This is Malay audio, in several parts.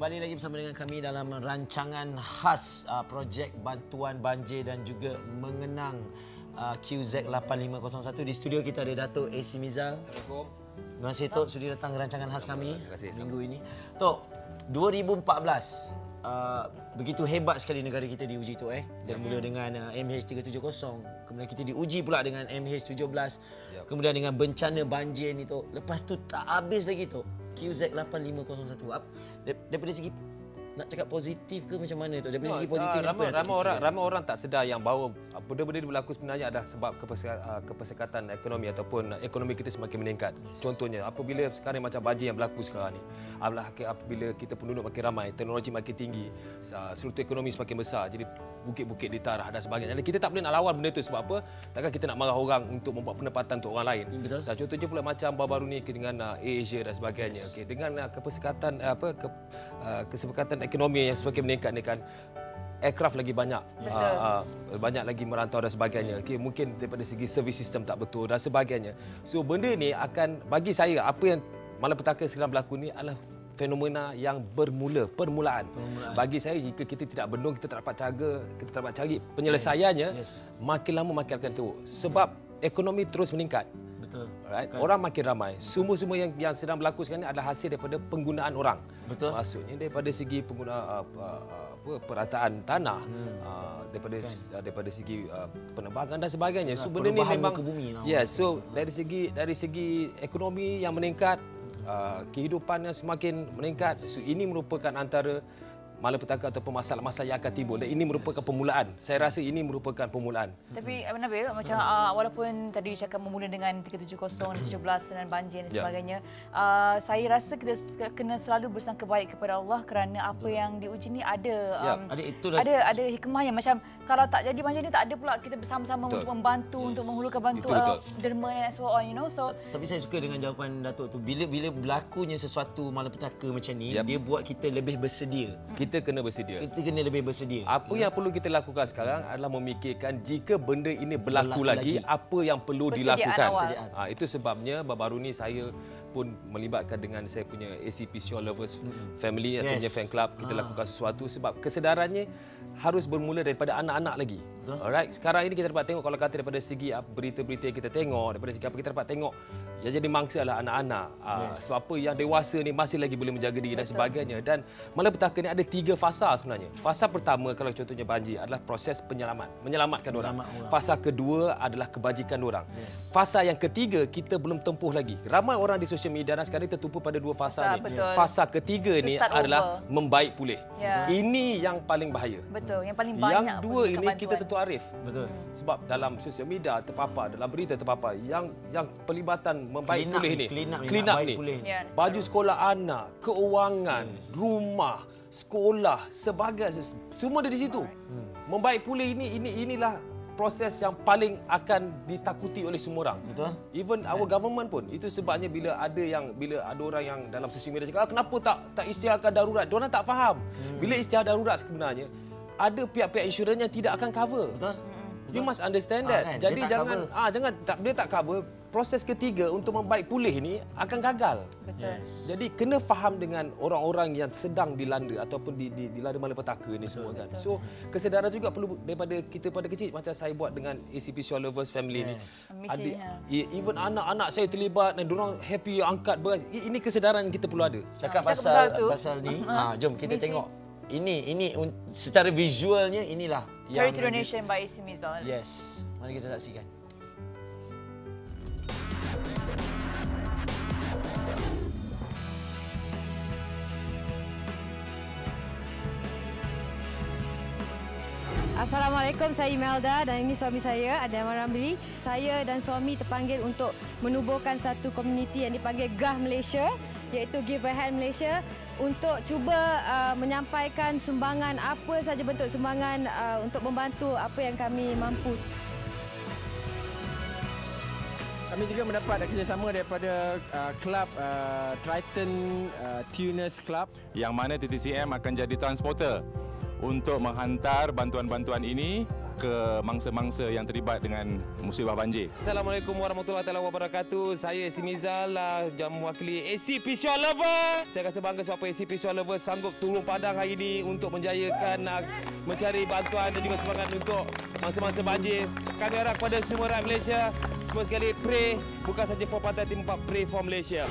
kembali lagi bersama dengan kami dalam rancangan khas uh, projek bantuan banjir dan juga mengenang uh, QZ 8501 di studio kita ada Datuk AC Mizal. Assalamualaikum. Terima kasih Tok sudi datang rancangan khas kami Terima kasih, minggu ini. Tok, 2014 uh, begitu hebat sekali negara kita diuji tu eh. Dan mula dengan uh, MH370, kemudian kita diuji pula dengan MH17, Yep. kemudian dengan bencana banjir ni Tok. Lepas tu tak habis lagi Tok. QZ8501. Ap- dar- Daripada segi nak cakap positif ke macam mana Tok? Daripada segi positif Ah, apa ramai, yang Tok ramai orang ramai orang tak sedar yang bahawa ah, benda-benda yang berlaku sebenarnya adalah sebab kepeseka- ah, kepesekatan ekonomi ataupun ah, ekonomi kita semakin meningkat. Contohnya apabila sekarang macam banjir yang berlaku sekarang ni, adalah apabila kita penduduk makin ramai, teknologi makin tinggi, ah, struktur ekonomi semakin besar, jadi bukit-bukit ditarah dan sebagainya. Dan kita tak boleh nak lawan benda itu sebab apa? Takkan kita nak marah orang untuk membuat pendapatan untuk orang lain. Betul. Dan contohnya pula macam baru-baru ni dengan uh, Asia dan sebagainya. Yes. Okay, dengan uh, kepesekatan uh, apa ke, uh, kesepakatan ekonomi yang semakin meningkat ni kan aircraft lagi banyak. Uh, uh, banyak lagi merantau dan sebagainya. Okay, mungkin daripada segi servis sistem tak betul dan sebagainya. So benda ni akan bagi saya apa yang malapetaka sekarang berlaku ni adalah fenomena yang bermula permulaan. permulaan. Bagi saya jika kita tidak bendung kita tak dapat jaga kita tak dapat cari penyelesaiannya Yes, yes. makin lama makin akan teruk. Sebab ekonomi terus meningkat Betul. Alright. Orang makin ramai. Semua-semua yang yang sedang berlaku sekarang ni adalah hasil daripada penggunaan orang. Betul. Maksudnya daripada segi pengguna uh, uh, apa perataan tanah, hmm. uh, daripada kan. uh, daripada segi uh, penerbangan dan sebagainya. So benda ni memang muka bumi lah. Yes, so dari segi dari segi ekonomi yang meningkat, uh, kehidupan yang semakin meningkat. So ini merupakan antara malapetaka ataupun masalah-masalah yang akan timbul dan ini merupakan permulaan. Saya rasa ini merupakan permulaan. Tapi Abang Nabil macam uh, walaupun tadi cakap memula dengan 370 17 dan banjir dan Ya. sebagainya uh, saya rasa kita kena selalu bersangka baik kepada Allah kerana apa yang diuji ni ada Ya. um, Ada itu dah ada ada hikmahnya macam kalau tak jadi banjir ni tak ada pula kita bersama-sama Betul. untuk membantu yes. untuk menghulurkan bantu Itu betul. uh, derma dan so on you know so Tapi saya suka dengan jawapan Datuk tu. Bila bila berlakunya sesuatu malapetaka macam ni, Yep. dia buat kita lebih bersedia. Kita kena bersedia. Kita kena lebih bersedia. Apa yang perlu kita lakukan sekarang adalah memikirkan jika benda ini berlaku, Berlaku lagi, lagi. apa yang perlu Persediaan dilakukan. awal. Ha, itu sebabnya baru-baru ni saya pun melibatkan dengan saya punya ACP Sure Lovers Family, yes. Sebenarnya fan club. Kita lakukan sesuatu sebab kesedarannya harus bermula daripada anak-anak lagi. Betul. Alright, sekarang ini kita dapat tengok kalau kata daripada segi berita-berita yang kita tengok, daripada segi apa kita dapat tengok yang jadi mangsa adalah anak-anak. Ah, Yes. Sebab apa yang dewasa ni masih lagi boleh menjaga diri dan sebagainya. Dan malapetaka ni ada tiga fasa sebenarnya. Fasa pertama kalau contohnya banjir adalah proses penyelamat, menyelamatkan orang. Menyelamat orang. Fasa kedua adalah kebajikan orang. Yes. Fasa yang ketiga kita belum tempuh lagi. Ramai orang di sosial media dan sekarang ni tertumpu pada dua fasa, Fasa, ni. betul. Fasa ketiga ni adalah over. membaik pulih. Ya. Ini yang paling bahaya. betul yang paling banyak Yang dua ini kita tentu arif. Betul. Sebab dalam sosial media terpapar, dalam berita terpapar yang yang pelibatan membaik Clean pulih ni, clean up ni, Clean nak up baik ni. pulih. Ya, Baju sekolah anak, keuangan, rumah, sekolah, sebagai semua ada di situ. Hmm. Membaik pulih ini ini inilah proses yang paling akan ditakuti oleh semua orang. Betul. Even our government pun itu sebabnya bila ada yang bila ada orang yang dalam sosial media cakap ah, kenapa tak tak isytiharkan darurat. Diorang tak faham. Hmm. Bila isytihar darurat sebenarnya ada pihak-pihak insurans yang tidak akan cover. Betul. You must understand Ah, that. kan? Jadi jangan cover. ah jangan tak dia tak cover proses ketiga untuk membaik pulih ni akan gagal. betul Yes. Jadi kena faham dengan orang-orang yang sedang dilanda ataupun di, di, dilanda malapetaka ni semua kan. So kesedaran juga perlu daripada kita pada kecil macam saya buat dengan ACP Shore Lovers Family ni. Yes. Misi, Adik, e- even anak-anak saya terlibat dan orang happy angkat beras. Ini kesedaran yang kita perlu ada. Cakap Cakap pasal pasal pasal ni, ha, jom kita Misi. tengok. Ini ini secara visualnya inilah Charity yang donation by AC Mizal Yes. Mari kita saksikan. Assalamualaikum, saya Imelda dan ini suami saya, Adam Ramli. Saya dan suami terpanggil untuk menubuhkan satu komuniti yang dipanggil GAH Malaysia iaitu Give a Hand Malaysia untuk cuba uh, menyampaikan sumbangan apa saja bentuk sumbangan uh, untuk membantu apa yang kami mampu. Kami juga mendapat kerjasama daripada uh, klub uh, Triton uh, Tuners Club yang mana TTCM akan jadi transporter untuk menghantar bantuan-bantuan ini ke mangsa-mangsa yang terlibat dengan musibah banjir. Assalamualaikum warahmatullahi wabarakatuh. Saya Simizal yang mewakili AC Pisior Lover. Saya rasa bangga sebab apa AC Pisior Lover sanggup turun padang hari ini untuk menjayakan uh, mencari bantuan dan juga semangat untuk masa-masa banjir. Kami harap kepada semua rakyat Malaysia semua sekali pray bukan saja for Pantai Timur Pak, pray for Malaysia.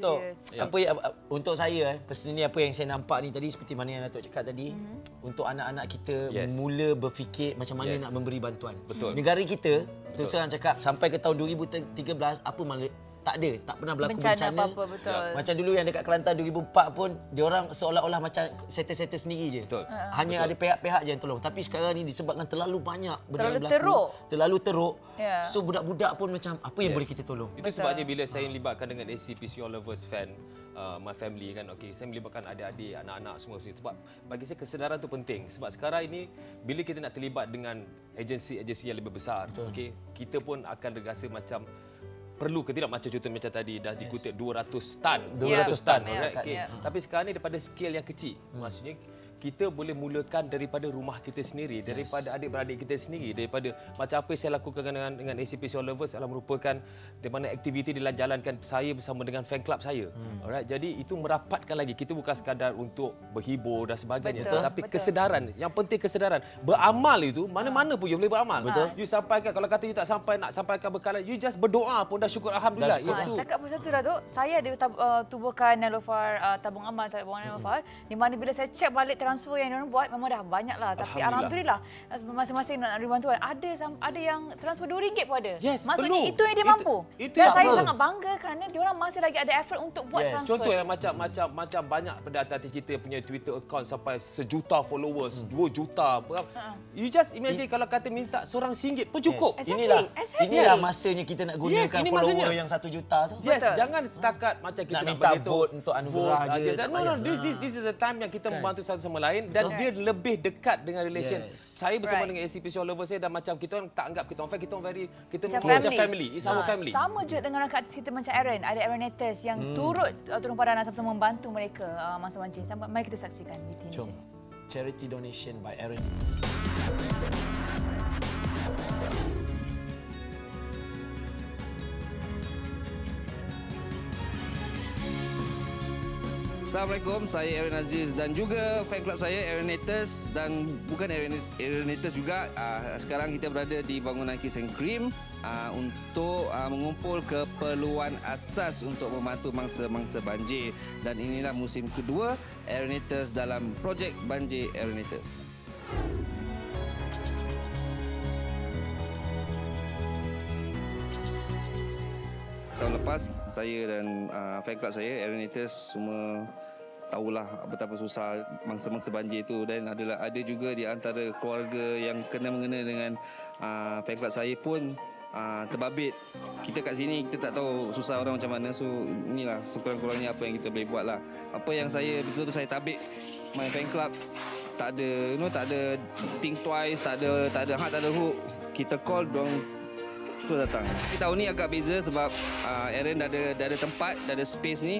Tok, dia. apa yang, untuk saya eh, personally apa yang saya nampak ni tadi seperti mana yang Datuk cakap tadi, Mhm. untuk anak-anak kita Yes. mula berfikir macam mana Yes. nak memberi bantuan. Betul. Negara kita, terus terang cakap sampai ke tahun 2013 apa malah tak ada, tak pernah berlaku Bencana bencana. apa-apa, betul. Macam dulu yang dekat Kelantan 2004 pun dia orang seolah-olah macam settle-settle sendiri je. Betul. Hanya ada pihak-pihak je yang tolong. Tapi sekarang ni disebabkan terlalu banyak benda Terlalu berlaku. teruk. Terlalu teruk. Ya. So budak-budak pun macam apa yang Yes. boleh kita tolong? Itu sebabnya bila saya libatkan dengan ACPC All Lovers fan uh, my family kan okey saya melibatkan adik-adik anak-anak semua sini sebab bagi saya kesedaran tu penting sebab sekarang ini bila kita nak terlibat dengan agensi-agensi yang lebih besar okey kita pun akan rasa macam perlu ke tidak macam contoh macam tadi? Dah dikutip 200 tan 200 tan, alright, setakat okey. Ya. tapi sekarang ni daripada skil yang kecil. Maksudnya kita boleh mulakan daripada rumah kita sendiri, daripada adik-beradik kita sendiri, daripada macam apa yang saya lakukan dengan dengan ACPC All Lovers adalah merupakan di mana aktiviti dijalankan saya bersama dengan fan club saya. Hmm. Alright, jadi itu merapatkan lagi. Kita bukan sekadar untuk berhibur dan sebagainya, Betul, tapi betul. kesedaran. Yang penting kesedaran. Beramal itu mana-mana pun you boleh beramal. Betul. You sampaikan kalau kata you tak sampai nak sampaikan bekalan, you just berdoa pun dah syukur alhamdulillah. Dah syukur. Ha, Itu cakap pasal tu Datuk, saya ada tab, uh, tubuhkan Nelofar uh, tabung amal tabung Nelofar di mana bila saya cek balik transfer yang diorang buat memang dah banyak lah tapi Alhamdulillah. alhamdulillah masing-masing nak beri bantuan ada ada yang transfer RM2 pun ada. Yes, Maksudnya perlu. itu yang dia mampu. itu Dan tak saya sangat bangga kerana diorang masih lagi ada effort untuk buat Yes. transfer. Contoh yang macam macam macam banyak artis kita punya Twitter account sampai sejuta followers, dua juta. berapa. You just imagine kalau kata minta seorang singgit pun cukup. Exactly, Inilah exactly. inilah masanya kita nak gunakan Yes, ini follower masanya. yang satu juta tu. Yes, Betul. jangan setakat macam kita Nak nak, minta vote untuk anugerah vote je, aja. No, no, this is this is the time yang kita membantu satu sama lain dan dia lebih dekat dengan relation. Yes. Saya bersama Right. dengan ACPC All Over saya dan macam kita orang tak anggap kita orang fan, kita orang very kita Macam macam family. family. It's our Ah, family. Sama juga dengan rakan artis kita macam Aaron, ada Aaronettes yang turut uh, turun padanan sama-sama membantu mereka uh, masa banjir. Sampai mari kita saksikan video ini. Jom. Charity donation by Aaron. Assalamualaikum, saya Aaron Aziz dan juga fan club saya Aaronators dan bukan Aaron- Aaronators juga. Uh, sekarang kita berada di bangunan Kiss and Cream uh, untuk uh, mengumpul keperluan asas untuk membantu mangsa-mangsa banjir dan inilah musim kedua Aaronators dalam projek Banjir Aaronators. Tahun lepas saya dan uh, fan club saya Aaronators semua tahulah betapa susah mangsa-mangsa banjir itu dan adalah ada juga di antara keluarga yang kena mengena dengan uh, fan club saya pun uh, terbabit. Kita kat sini kita tak tahu susah orang macam mana so inilah sekurang-kurangnya apa yang kita boleh buat lah. Apa yang saya betul-betul saya tabik my fan club tak ada you know, tak ada think twice, tak ada tak ada hak, tak ada hook. Kita call dong tu datang. Tahun ni agak beza sebab uh, Aaron dah ada dah ada tempat, dah ada space ni.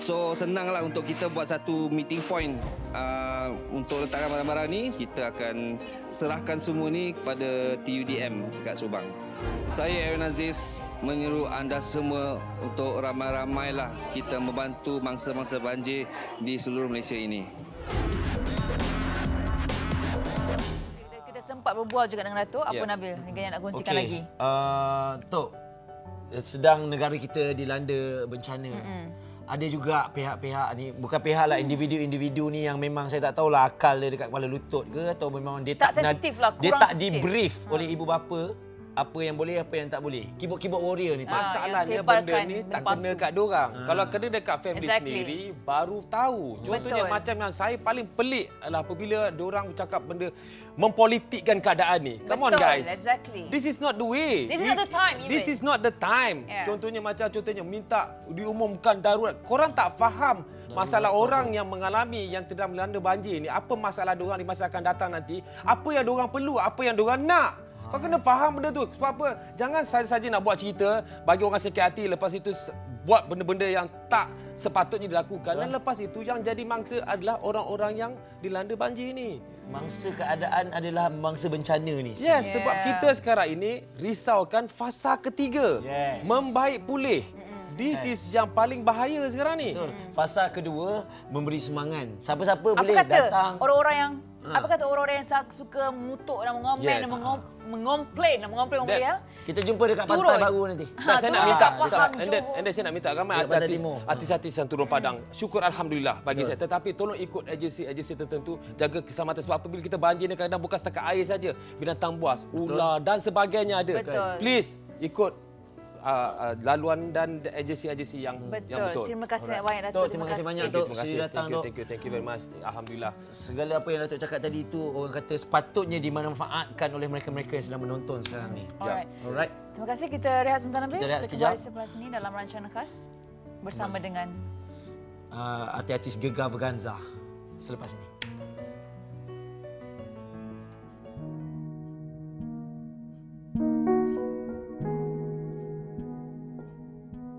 So senanglah untuk kita buat satu meeting point uh, untuk letakkan barang-barang ni. Kita akan serahkan semua ni kepada TUDM kat Subang. Saya Aaron Aziz menyeru anda semua untuk ramai-ramailah kita membantu mangsa-mangsa banjir di seluruh Malaysia ini. Sempat berbual juga dengan Datuk. Apa Ya. Nabil yang nak kongsikan lagi? Uh, Tok, sedang negara kita dilanda bencana. Mm-hmm. Ada juga pihak-pihak ni, bukan pihak lah, individu-individu ni yang memang saya tak tahulah akal dia dekat kepala lutut ke atau memang dia Tak tak, sensitif lah, dia tak sensitif. di-brief oleh ibu bapa apa yang boleh, apa yang tak boleh. Keyboard-keyboard warrior ni tu. Ah, Masalahnya benda sebarkan ni tak kena kat diorang. Kalau kena dekat family Exactly. sendiri baru tahu. Contohnya Betul. macam yang saya paling pelik adalah apabila diorang cakap benda mempolitikkan keadaan ni. Come on Betul, guys. exactly. This is not the way. This is not the time even. This is not the time. Yeah. Contohnya macam contohnya minta diumumkan darurat. Korang tak faham masalah orang yang mengalami yang sedang melanda banjir ni apa masalah diorang di masa akan datang nanti apa yang diorang perlu apa yang diorang nak kau kena faham benda tu sebab apa jangan saja-saja nak buat cerita bagi orang sakit hati lepas itu buat benda-benda yang tak sepatutnya dilakukan dan lepas itu yang jadi mangsa adalah orang-orang yang dilanda banjir ni. Mangsa keadaan adalah mangsa bencana ni. Yes, Yeah. sebab kita sekarang ini risaukan fasa ketiga. Yes. Membaik pulih. This is yang paling bahaya sekarang ni. Betul. Fasa kedua memberi semangat. Siapa-siapa Apa boleh kata datang. orang-orang yang apa kata orang-orang yang suka mengutuk dan mengomel Yes. dan mengom, mengomplain dan mengomplain orang ya. Kita jumpa dekat Turun. pantai baru nanti. Ha, saya nak minta, and then, and then saya nak minta ramai Pantai artis, artis-artis yang turun padang. Syukur Alhamdulillah bagi saya. Tetapi tolong ikut agensi-agensi tertentu. Jaga keselamatan. Sebab apabila kita banjir ni kadang bukan setakat air saja. Binatang buas, ular dan sebagainya ada. Betul. Please ikut uh, uh, laluan dan agensi-agensi yang Betul. yang betul. Terima kasih banyak Datuk. Tok, terima kasih banyak, Tok. terima kasih. Sudi datang, Thank you, Tok. thank you, thank you very much. Alhamdulillah. Segala apa yang Datuk cakap tadi itu orang kata sepatutnya dimanfaatkan oleh mereka-mereka yang sedang menonton sekarang ni. Alright. Alright. Terima kasih kita rehat sebentar Nabil. Kita rehat Kita sekejap. kembali sebelah sini dalam rancangan khas bersama dengan Uh, artis-artis gegar Verganza selepas ini.